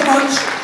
impressionante.